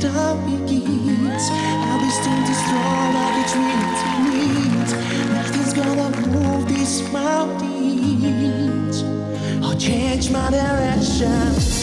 stop begins. I'll be still destroyed all the dreams it needs. Nothing's gonna move these mountains or change my direction.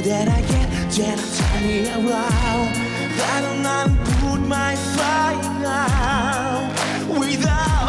that I get jealous, turn me around. I don't know, put my fire out without.